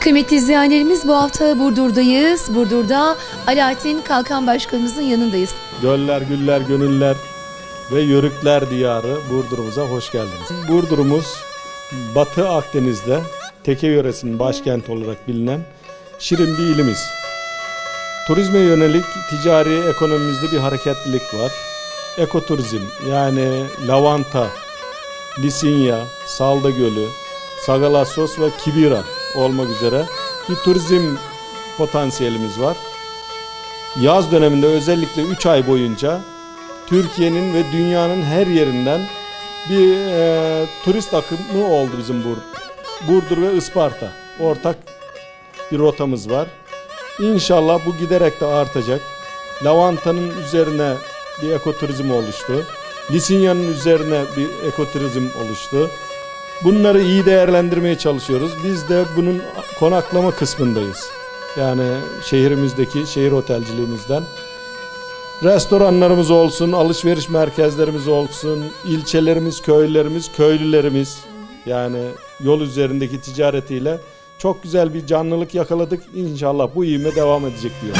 Kıymetli izleyenlerimiz bu hafta Burdur'dayız. Burdur'da Alaaddin Kalkan Başkanımızın yanındayız. Göller, güller, gönüller ve yörükler diyarı Burdur'umuza hoş geldiniz. Burdur'umuz Batı Akdeniz'de Teke yöresinin başkenti olarak bilinen şirin bir ilimiz. Turizme yönelik ticari ekonomimizde bir hareketlilik var. Ekoturizm yani lavanta, Lisinya, Salda Gölü, Sagalassos ve Kibira olmak üzere bir turizm potansiyelimiz var. Yaz döneminde özellikle 3 ay boyunca Türkiye'nin ve dünyanın her yerinden bir e, turist akımı oldu bizim Bur Burdur ve Isparta. Ortak bir rotamız var. İnşallah bu giderek de artacak. Lavantanın üzerine bir ekoturizm oluştu. Lisinya'nın üzerine bir ekoturizm oluştu. Bunları iyi değerlendirmeye çalışıyoruz. Biz de bunun konaklama kısmındayız. Yani şehrimizdeki şehir otelciliğimizden. Restoranlarımız olsun, alışveriş merkezlerimiz olsun, ilçelerimiz, köylerimiz, köylülerimiz yani yol üzerindeki ticaretiyle çok güzel bir canlılık yakaladık. İnşallah bu ivme devam edecek diyor.